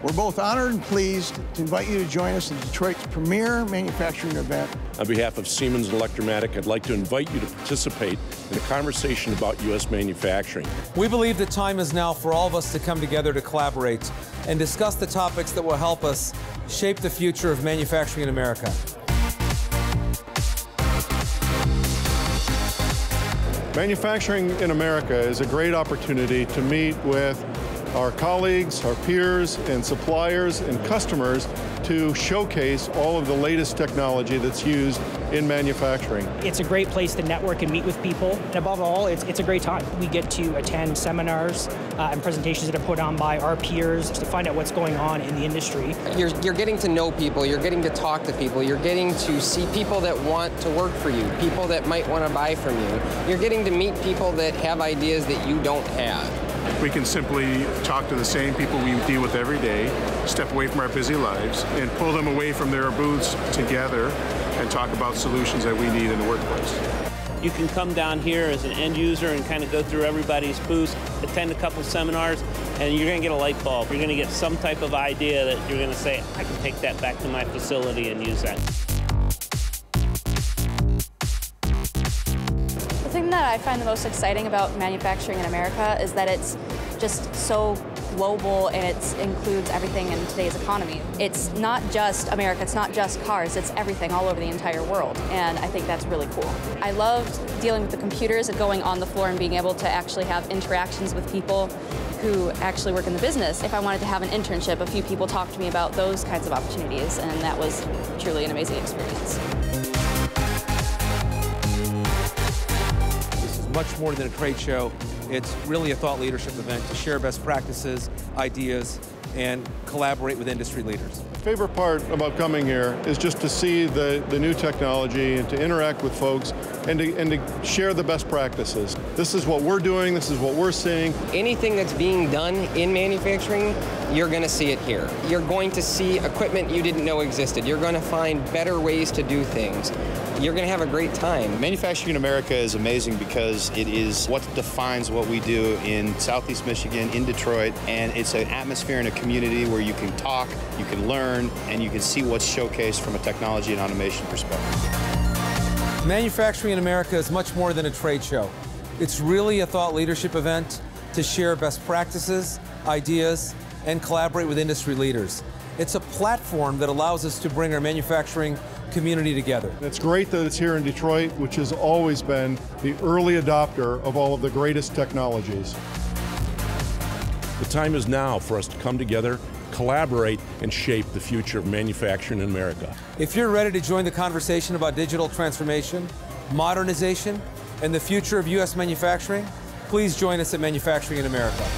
We're both honored and pleased to invite you to join us in Detroit's premier manufacturing event. On behalf of Siemens Electro-Matic, I'd like to invite you to participate in a conversation about U.S. manufacturing. We believe the time is now for all of us to come together to collaborate and discuss the topics that will help us shape the future of manufacturing in America. Manufacturing in America is a great opportunity to meet with our colleagues, our peers, and suppliers and customers to showcase all of the latest technology that's used in manufacturing. It's a great place to network and meet with people. And above all, it's, it's a great time. We get to attend seminars uh, and presentations that are put on by our peers to find out what's going on in the industry. You're, you're getting to know people, you're getting to talk to people, you're getting to see people that want to work for you, people that might want to buy from you. You're getting to meet people that have ideas that you don't have. We can simply talk to the same people we deal with every day, step away from our busy lives, and pull them away from their booths together and talk about solutions that we need in the workplace. You can come down here as an end user and kind of go through everybody's booths, attend a couple seminars, and you're going to get a light bulb. You're going to get some type of idea that you're going to say, I can take that back to my facility and use that. That I find the most exciting about manufacturing in America is that it's just so global and it includes everything in today's economy. It's not just America, it's not just cars, it's everything all over the entire world. And I think that's really cool. I loved dealing with the computers and going on the floor and being able to actually have interactions with people who actually work in the business. If I wanted to have an internship, a few people talked to me about those kinds of opportunities, and that was truly an amazing experience. Much more than a trade show. It's really a thought leadership event to share best practices, ideas, and collaborate with industry leaders. Favorite part about coming here is just to see the, the new technology and to interact with folks and to, and to share the best practices. This is what we're doing, this is what we're seeing. Anything that's being done in manufacturing, you're going to see it here. You're going to see equipment you didn't know existed. You're going to find better ways to do things. You're going to have a great time. Manufacturing in America is amazing because it is what defines what we do in Southeast Michigan, in Detroit, and it's an atmosphere and a community where you can talk, you can learn, and you can see what's showcased from a technology and automation perspective. Manufacturing in America is much more than a trade show. It's really a thought leadership event to share best practices, ideas, and collaborate with industry leaders. It's a platform that allows us to bring our manufacturing community together. It's great that it's here in Detroit, which has always been the early adopter of all of the greatest technologies. The time is now for us to come together, collaborate, and shape the future of manufacturing in America. If you're ready to join the conversation about digital transformation, modernization, and the future of U.S. manufacturing, please join us at Manufacturing in America.